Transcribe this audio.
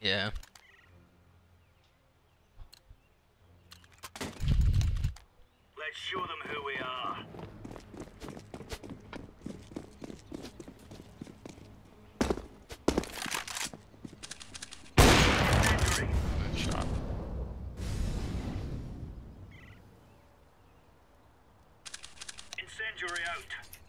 Yeah. Let's show them who we are. Incendiary. Shot. Out.